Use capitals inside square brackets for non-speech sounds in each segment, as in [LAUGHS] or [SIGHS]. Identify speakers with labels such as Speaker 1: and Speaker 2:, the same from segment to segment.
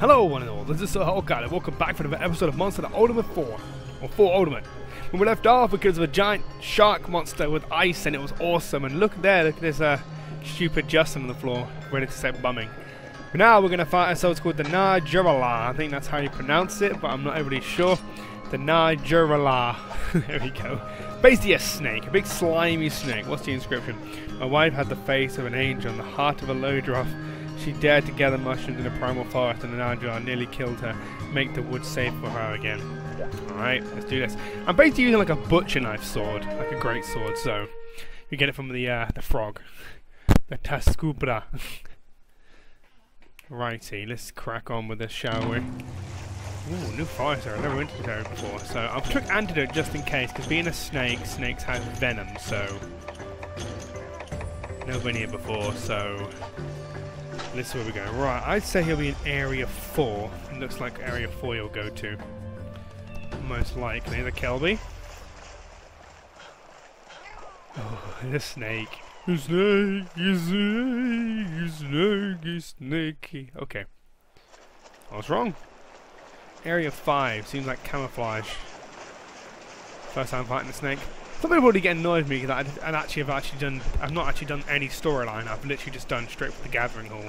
Speaker 1: Hello one and all, this is SoHellkite and welcome back for another episode of Monster the Ultimate 4, or 4 Ultimate. When we left off because of a giant shark monster with ice and it was awesome, and look there, look at this uh, stupid Justin on the floor, ready to start bumming. But now we're going to fight ourselves called the Najarala, I think that's how you pronounce it, but I'm not really sure. The Najarala, [LAUGHS] there we go. Basically a snake, a big slimy snake. What's the inscription? My wife had the face of an angel and the heart of a Ludroth. She dared to gather mushrooms in the primal forest and an Najarala nearly killed her. Make the wood safe for her again. Alright, let's do this. I'm basically using like a butcher knife sword, like a great sword, so you get it from the uh, the frog. The Tetsucabra. [LAUGHS] Righty, let's crack on with this, shall we? Ooh, new fighter. I've never went to this area before. So I've took antidote just in case, because being a snake, snakes have venom, so... Never been here before, so... This is where we're going. Right, I'd say he'll be in Area 4. It looks like Area 4 you'll go to. Most likely. The Kelby. Oh, the snake. The snake, the snake, the snake, the snakey. Okay. I was wrong. Area 5 seems like camouflage. First time fighting a snake. Some people already get annoyed with me because I, I actually have actually done. I've not actually done any storyline. I've literally just done straight for the gathering hall.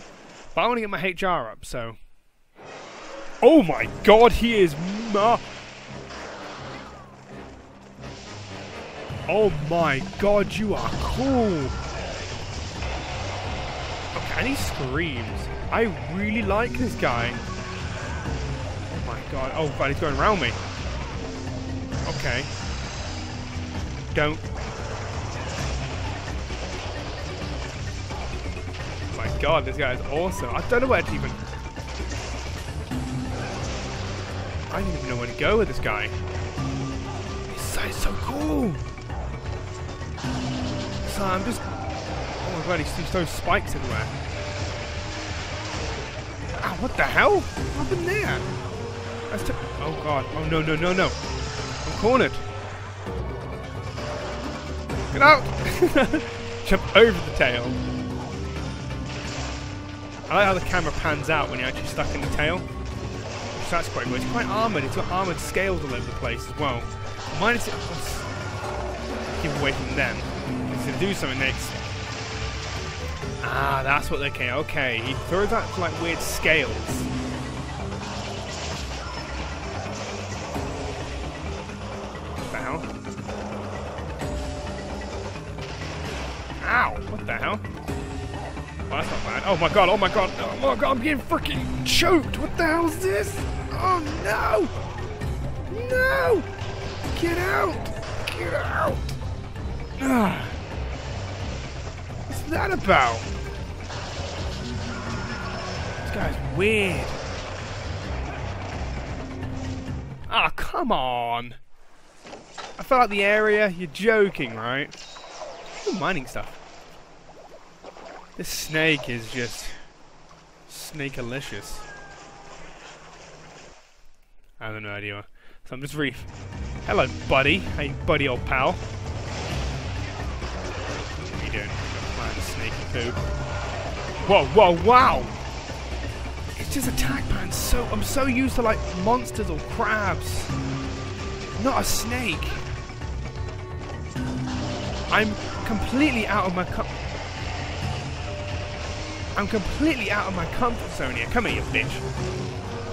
Speaker 1: But I want to get my HR up, so. Oh my God, he is ma. Oh my God, you are cool. Okay, and he screams. I really like this guy. Oh my God! Oh, but he's going around me. Okay. Don't. Oh my god, this guy is awesome. I don't know where to even... I don't even know where to go with this guy. So, he's so cool. So I'm just... Oh my god, he's, he throws spikes everywhere. Ah, what the hell? What happened there? That's oh god. Oh no, no, no, no. I'm cornered. Get out! [LAUGHS] Jump over the tail. I like how the camera pans out when you're actually stuck in the tail. So that's quite good. It's quite armoured. It's got armoured scales all over the place as well. Mine is... Keep away from them. He's going to do something next. Ah, that's what they're... Okay, okay. He throws out like weird scales. Oh my god, oh my god, oh my god, I'm getting freaking choked! What the hell is this? Oh no! No! Get out! Get out! Ah. What's that about? This guy's weird. Ah, oh, come on! I fell out the area, you're joking, right? Ooh, mining stuff. This snake is just snakealicious. I have no idea. So I'm just reef. Hello, buddy. Hey, buddy, old pal. What are you doing? Man, snaky poo. Whoa, whoa, wow! It's just attack, man. So I'm so used to like monsters or crabs, not a snake. I'm completely out of my com I'm completely out of my comfort zone here. Come here, you bitch.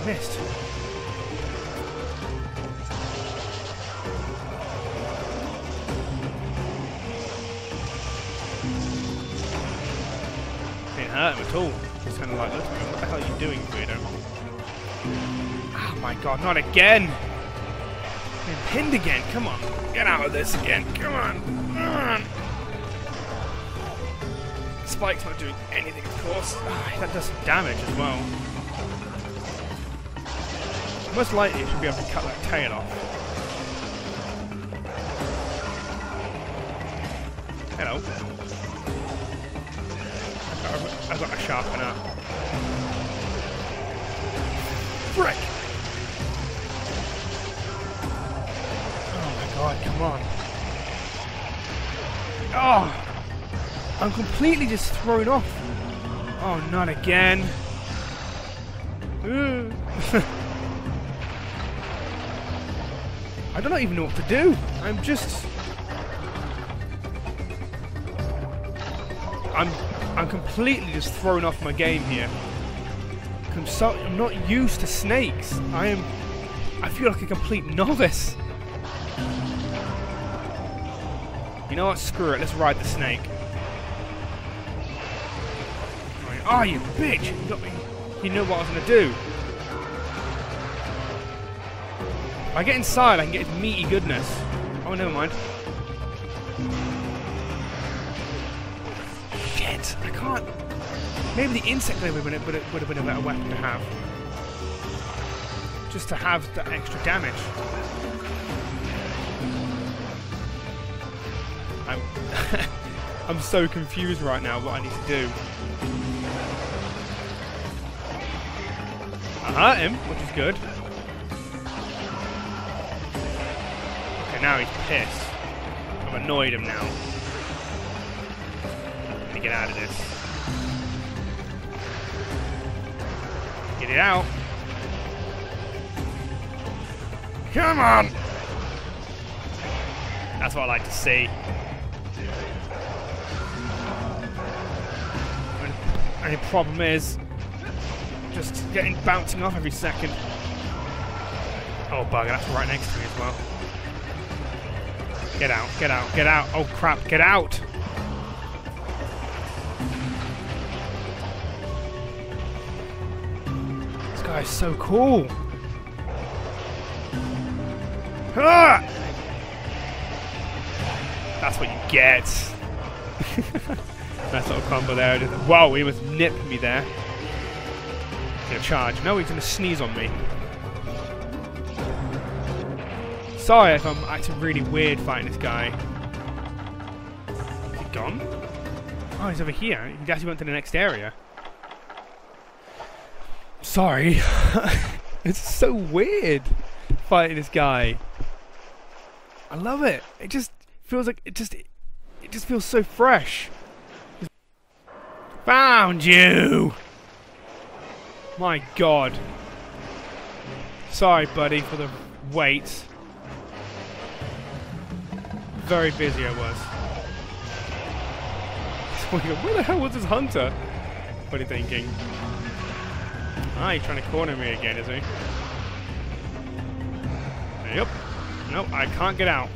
Speaker 1: Missed. Didn't hurt him at all. Just kind of like. What the hell are you doing, weirdo? Oh my god, not again! Been pinned again. Come on. Get out of this again. Come on. Spike's not doing anything, of course. Ah, that does some damage as well. Most likely, it should be able to cut that tail off. Hello. I've got to sharpen up. Frick! Oh my god, come on. Oh! I'm completely just thrown off. Oh, not again. [LAUGHS] I don't even know what to do. I'm just... I'm I'm completely just thrown off my game here. I'm not used to snakes. I am I feel like a complete novice. You know what? Screw it. Let's ride the snake. Oh, you bitch! You got me. You knew what I was gonna do. If I get inside, I can get his meaty goodness. Oh, never mind. Shit! I can't. Maybe the insect would have been, would have been a better weapon to have. Just to have that extra damage. I'm, [LAUGHS] I'm so confused right now what I need to do. Hurt him, which is good. Okay, now he's pissed. I've annoyed him now. Let me get out of this. Get it out. Come on! That's what I like to see. Only problem is, just getting bouncing off every second. Oh bugger, that's right next to me as well. Get out, get out, get out. Oh crap, get out! This guy is so cool. Ah! That's what you get. [LAUGHS] nice little combo there. Wow, he was nipped me there. Gonna charge. No, he's gonna sneeze on me. Sorry if I'm acting really weird fighting this guy. Is he gone? Oh, he's over here. He actually went to the next area. Sorry. [LAUGHS] it's so weird fighting this guy. I love it. It just feels like it just it just feels so fresh. Found you. My god. Sorry, buddy, for the wait. Very busy I was. [LAUGHS] Where the hell was this hunter? What are you thinking? Ah, he's trying to corner me again, is he? Yep. Nope, I can't get out.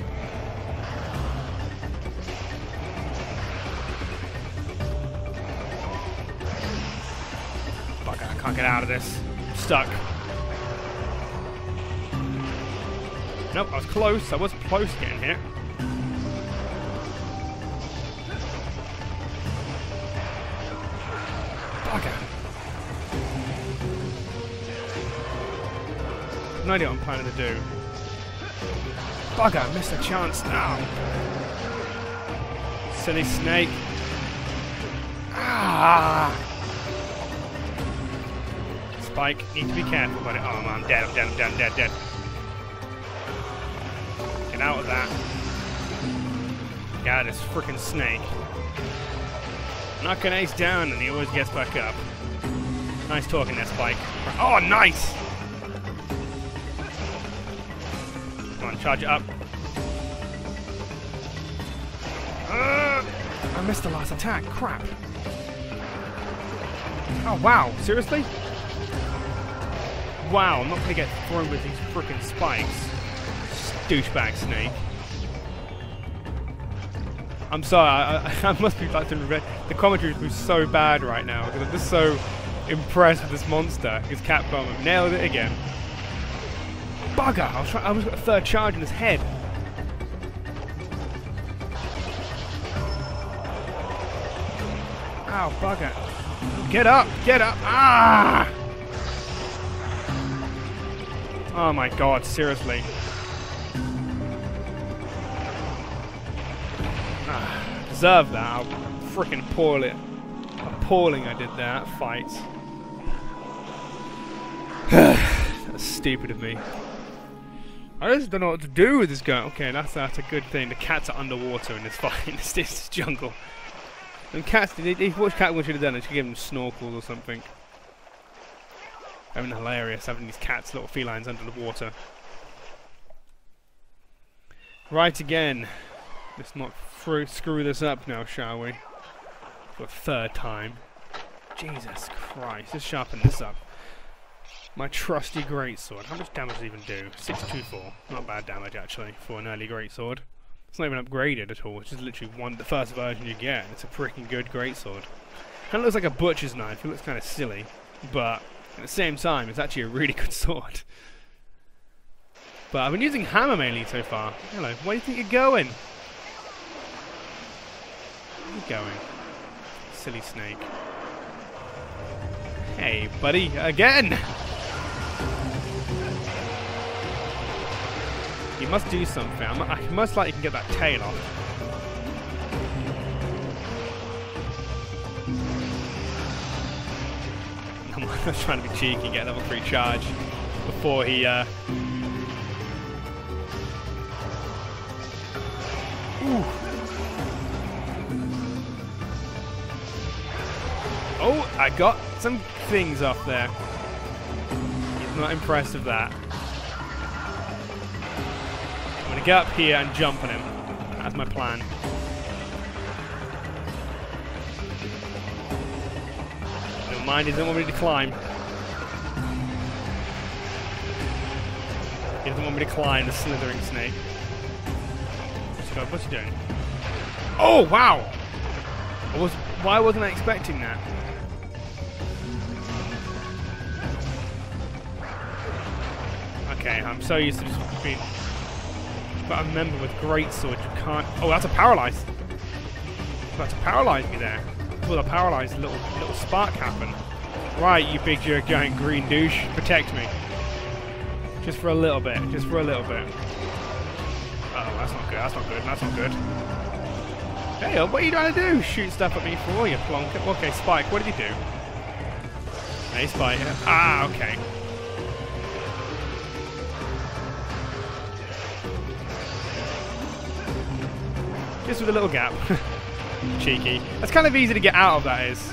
Speaker 1: Can't get out of this. I'm stuck. Nope, I was close. I was close getting hit. Bugger. No idea what I'm planning to do. Bugger, I missed a chance now. Silly snake. Ah! Spike, need to be careful, buddy. Oh, man, I'm dead, I'm dead, I'm dead, I'm dead, dead. Get out of that. Got this freaking snake. Knock an ace down, and he always gets back up. Nice talking there, Spike. Oh, nice! Come on, charge it up. Uh, I missed the last attack. Crap. Oh, wow. Seriously? Wow, I'm not going to get thrown with these freaking spikes. Douchebag snake. I'm sorry, I, I, [LAUGHS] must be back to the commentary is so bad right now because I'm just so impressed with this monster. His Capcom have nailed it again. Bugger! I was trying. I was got a third charge in his head. Ow, bugger! Get up! Get up! Ah! Oh my god, seriously. Ah, deserve that. How freaking appalling, appalling I did that fight. [SIGHS] that's stupid of me. I just don't know what to do with this guy. Okay, that's that's a good thing. The cats are underwater in this fight [LAUGHS] in this, this jungle. And cats, they, they, what Catwoman should have done should give them snorkels or something. Having hilarious having these cats, little felines under the water. Right again. Let's not screw this up now, shall we? For a third time. Jesus Christ, let's sharpen this up. My trusty greatsword. How much damage does it even do? 624. Not bad damage, actually, for an early greatsword. It's not even upgraded at all. It's just literally one the first version you get. It's a freaking good greatsword. Kind of looks like a butcher's knife. It looks kind of silly, but at the same time, it's actually a really [LAUGHS] good sword. But I've been using hammer mainly so far. Hello, where do you think you're going? Where are you going? Silly snake. Hey, buddy, again! You must do something. I most likely can get that tail off. [LAUGHS] trying to be cheeky, get level 3 charge before he... Uh... Oh, I got some things off there. He's not impressed with that. I'm gonna get up here and jump on him. That's my plan. Mind, he doesn't want me to climb. He doesn't want me to climb the slithering snake. What's he doing? Oh, wow! I was, why wasn't I expecting that? Okay, I'm so used to just being but I remember with great sword you can't. Oh, that's a paralyze. That's to paralyze me there. Well, a paralyzed little little spark happen. Right, you big jerk, giant green douche, protect me. Just for a little bit. Just for a little bit. Uh oh, that's not good. That's not good. That's not good. Hey, what are you trying to do? Shoot stuff at me for you plonker. Okay, Spike, what did you do? Hey, Spike. Ah, okay. Just with a little gap. [LAUGHS] Cheeky. That's kind of easy to get out of, that is.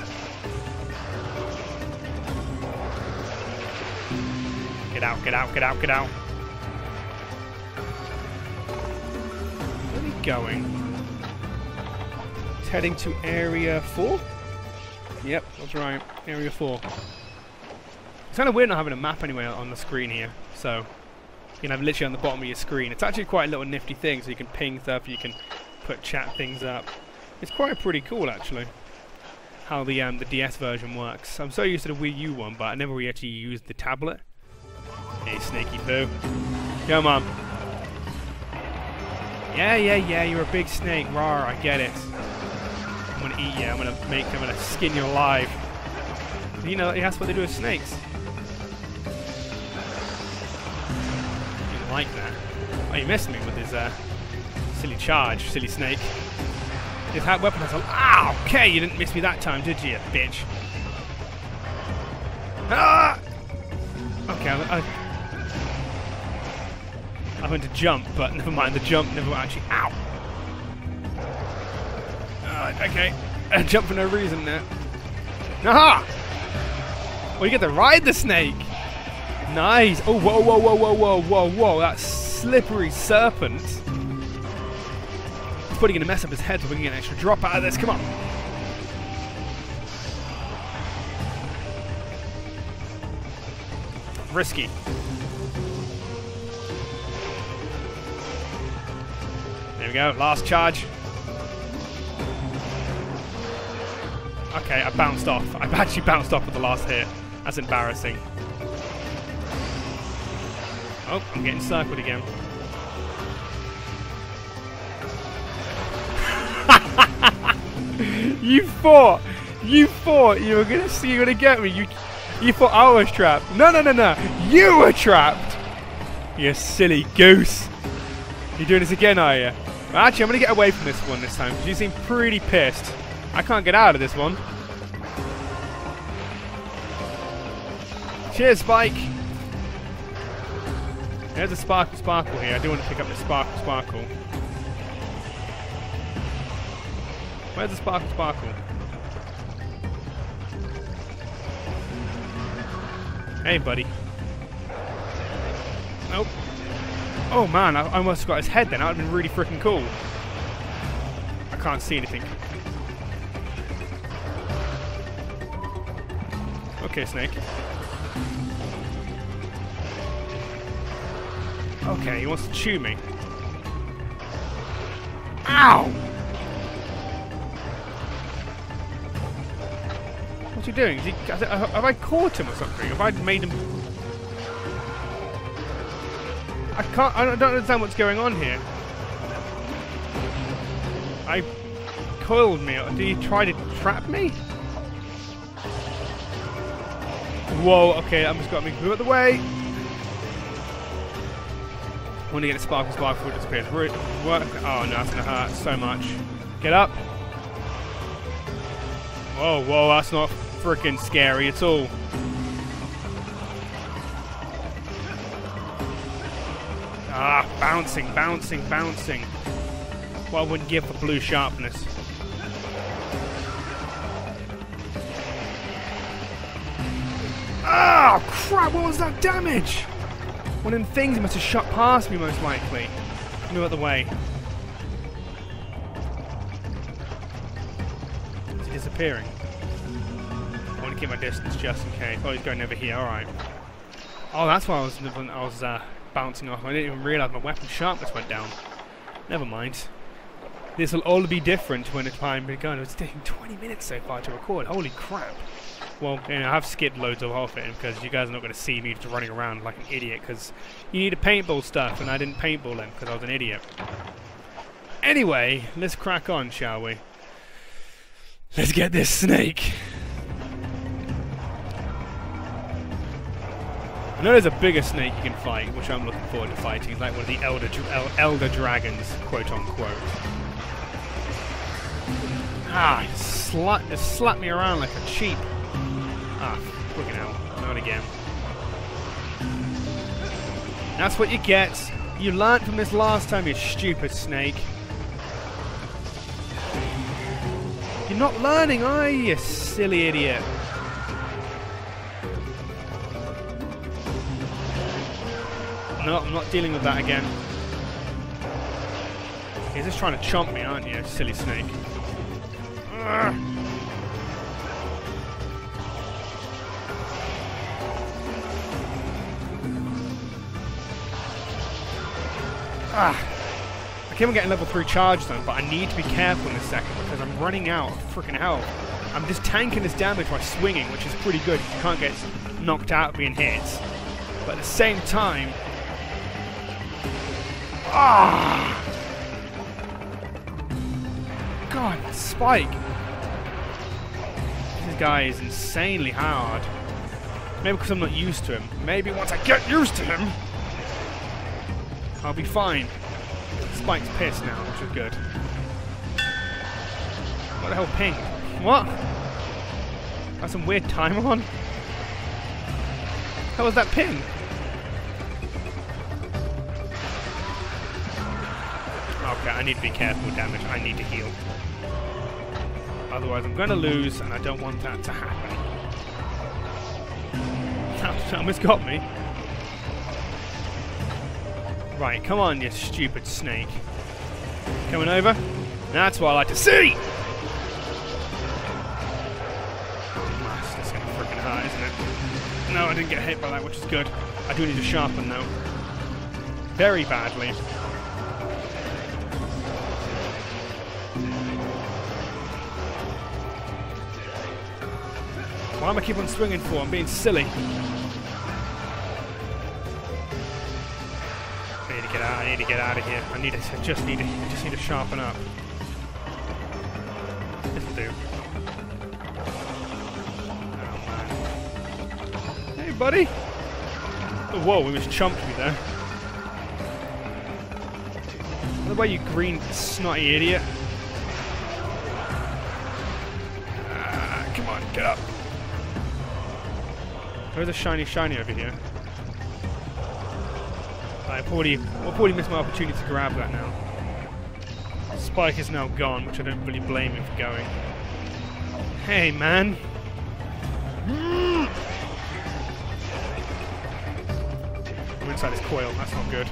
Speaker 1: Get out, get out, get out, get out. Where are we going? It's heading to Area 4? Yep, that's right. Area 4. It's kind of weird not having a map anyway on the screen here. So, you can have literally on the bottom of your screen. It's actually quite a little nifty thing, so you can ping stuff, you can put chat things up. It's quite pretty cool actually. How the um, the DS version works. I'm so used to the Wii U one, but I never really actually used the tablet. Hey, Snaky Poo. Come on. Yeah, yeah, yeah, you're a big snake. Rar, I get it. I'm gonna eat you. I'm gonna make. I'm gonna skin you alive. You know, that's what they do with snakes. Didn't like that. Oh, he missed me with his uh, Silly charge, silly snake. His that weapon has a... Ah, okay, you didn't miss me that time, did you, bitch? Ah! Okay, I, I, I went to jump, but never mind, the jump never actually... Ow! Uh, okay, [LAUGHS] I jump for no reason there. Aha! Well, you get to ride the snake! Nice! Oh, whoa, whoa, whoa, whoa, whoa, whoa, whoa, that slippery serpent putting in a mess up his head so we can get an extra drop out of this. Come on. Risky. There we go. Last charge. Okay, I bounced off. [LAUGHS] I've actually bounced off with the last hit. That's embarrassing. Oh, I'm getting circled again. You thought, you thought you were gonna see, you were gonna get me. You, you thought I was trapped. No, no, no, no. You were trapped. You silly goose. You're doing this again, are you? Actually, I'm gonna get away from this one this time because you seem pretty pissed. I can't get out of this one. Cheers, Spike. There's a sparkle sparkle here. I do want to pick up the sparkle sparkle. Where's the sparkle sparkle? Hey, buddy. Nope. Oh man, I almost got his head then. That would have been really freaking cool. I can't see anything. Okay, Snake. Okay, he wants to chew me. Ow! He doing? He, have I caught him or something? Have I made him... I can't... I don't understand what's going on here. I... Coiled me. Did he try to trap me? Whoa, okay, I'm just me. Move out the way! Want to get a sparkle spark before it disappears. Work. Oh no, that's gonna hurt so much. Get up. Whoa, whoa, that's not freaking scary at all. Ah, bouncing, bouncing, bouncing. What wouldn't give for blue sharpness. Ah, crap, what was that damage? One of them things must have shot past me, most likely. Out the way. He disappearing? Keep my distance just in case. Oh, he's going over here. Alright. Oh, that's why I was, I was uh, bouncing off. I didn't even realise my weapon sharpness went down. Never mind. This will all be different when the time begun. It's taking 20 minutes so far to record. Holy crap. Well, you know, I've skipped loads of off it because you guys are not going to see me just running around like an idiot because you need to paintball stuff and I didn't paintball them because I was an idiot. Anyway, let's crack on, shall we? Let's get this snake. I know there's a bigger snake you can fight, which I'm looking forward to fighting, It's like one of the elder, elder dragons, quote unquote. Ah, slap, just slap me around like a cheap Ah, fucking hell. Not again. That's what you get. You learned from this last time, you stupid snake. You're not learning, are you, you silly idiot? No, I'm not dealing with that again. You're just trying to chomp me, aren't you, silly snake? Urgh. Ah. I keep on getting level 3 charge zone, but I need to be careful in a second because I'm running out of freaking health. I'm just tanking this damage by swinging, which is pretty good you can't get knocked out being hit. But at the same time... Ah! God, Spike! This guy is insanely hard. Maybe because I'm not used to him. Maybe once I get used to him, I'll be fine. Spike's pissed now, which is good. What the hell, ping? What? Got some weird timer on? How was that ping? Okay, I need to be careful damage. I need to heal. Otherwise I'm going to lose, and I don't want that to happen. That almost got me. Right, come on, you stupid snake. Coming over? That's what I like to see! That's gonna freaking hurt, isn't it? No, I didn't get hit by that, which is good. I do need to sharpen, though. Very badly. Why am I keep on swinging for? I'm being silly. I need to get out. I need to get out of here. I need to I just need to I just need to sharpen up. This'll do. Oh, hey, buddy. Oh, whoa, we just chumped me there. The way you green snotty idiot. There's a shiny shiny over here. I probably, I probably missed my opportunity to grab that now. Spike is now gone, which I don't really blame him for going. Hey, man. We're inside his coil. That's not good.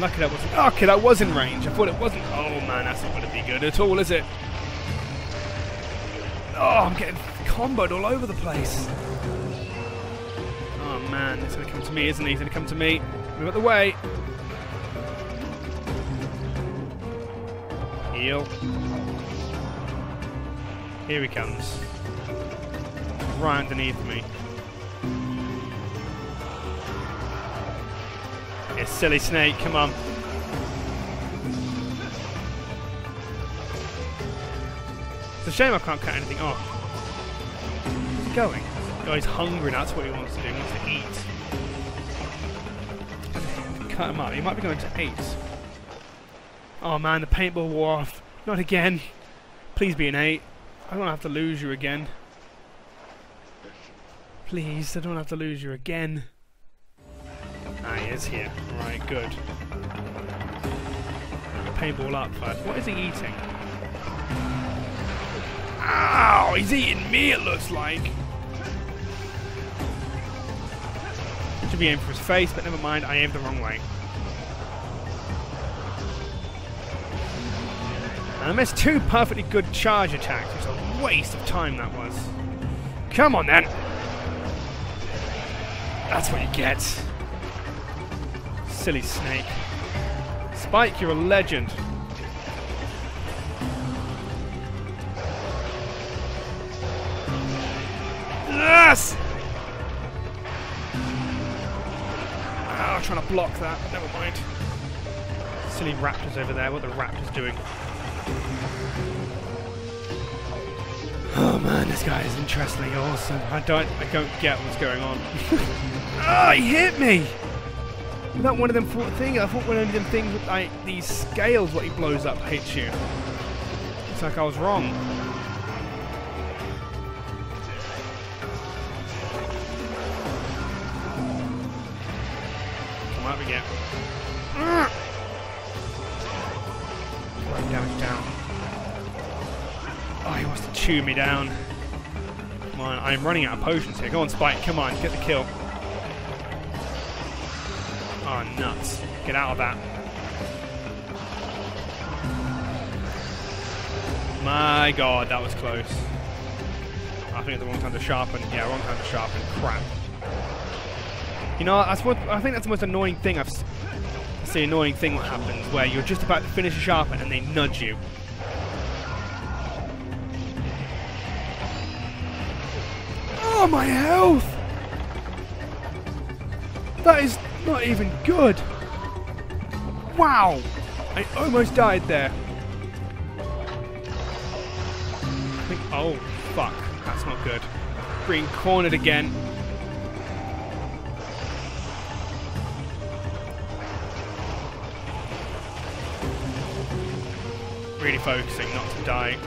Speaker 1: Lucky that wasn't. Okay, that was in range. I thought it wasn't. Oh man, that's not going to be good at all, is it? Oh, I'm getting comboed all over the place. Oh man, he's going to come to me, isn't he? He's going to come to me. Move out the way. Heal. Here he comes. Right underneath me. You silly snake, come on. A shame I can't cut anything off. Where's he going? Oh, he's hungry, that's what he wants to do. He wants to eat. Cut him up. He might be going to eight. Oh man, the paintball wore off. Not again. Please be an eight. I don't have to lose you again. Please, I don't have to lose you again. Ah, he is here. Right, good. Paintball up first. What is he eating? Ow! He's eating me, it looks like. Should be aiming for his face, but never mind, I aimed the wrong way. And I missed two perfectly good charge attacks. Was a waste of time that was. Come on then! That's what you get silly snake. Spike, you're a legend. Yes! Oh, trying to block that. but Never mind. Silly raptors over there. What the raptors doing? Oh man, this guy is interestingly awesome. I don't, I don't get what's going on. Oh, [LAUGHS] he hit me! Not one of them things. I thought one of them things with like these scales, what he blows up, hits you. It's like I was wrong. Come up again. Right damage down. Oh, he wants to chew me down. Come on, I'm running out of potions here. Go on, Spike. Come on, get the kill. Oh, nuts. Get out of that. My god, that was close. I think it's the wrong time to sharpen. Yeah, wrong time to sharpen. Crap. You know, that's what I think that's the most annoying thing I've. That's the annoying thing that happens where you're just about to finish a sharpen and they nudge you. Oh, my health! That is not even good. Wow. I almost died there. I think, oh, fuck. That's not good. Being cornered again. Really focusing not to die.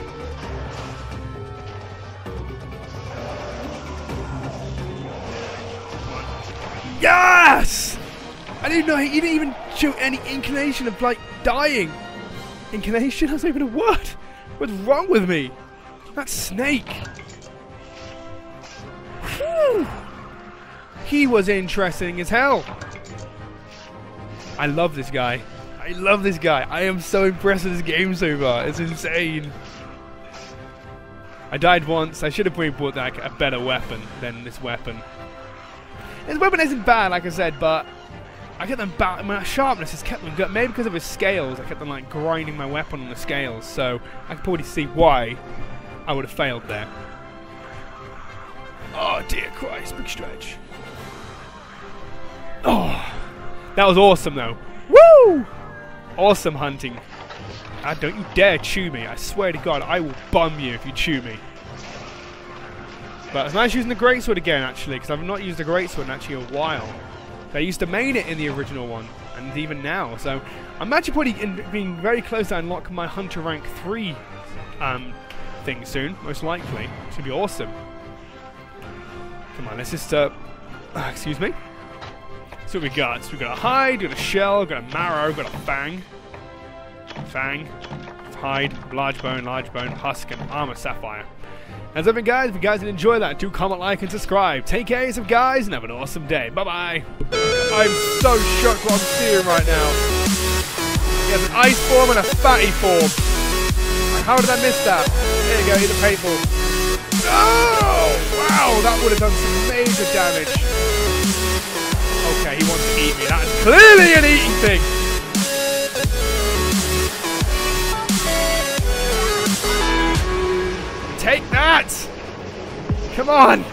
Speaker 1: Yes! I didn't know he didn't even show any inclination of like dying. Inclination? [LAUGHS] That's not even a word. What's wrong with me? That snake. Whew. He was interesting as hell. I love this guy. I love this guy. I am so impressed with this game so far. It's insane. I died once. I should have probably bought like a better weapon than this weapon. This weapon isn't bad, like I said, but I get them back. My sharpness has kept them good. Maybe because of his scales, I kept them like grinding my weapon on the scales. So I can probably see why I would have failed there. Oh dear Christ, big stretch. Oh, that was awesome though. Woo! Awesome hunting. Ah, don't you dare chew me. I swear to God, I will bum you if you chew me. But it's nice using the greatsword again, actually, because I've not used the greatsword in actually a while. I used to main it in the original one, and even now. So I'm actually probably being very close to unlock my Hunter Rank 3 um, thing soon, most likely. It's going to be awesome. Come on, let's just... Uh, [SIGHS] excuse me. So what we got. So we got a hide, got a shell, got a marrow, got a fang. Fang. Hide, large bone, large bone, husk, and armor sphere. As ever, guys, if you guys did enjoy that, do comment, like, and subscribe. Take care of guys, and have an awesome day. Bye-bye. I'm so shocked what I'm seeing right now. He has an ice form and a fatty form. How did I miss that? There you go, you're the painful. Oh! Wow, that would have done some major damage. Wants to eat me. That is clearly an eating thing. Take that! Come on!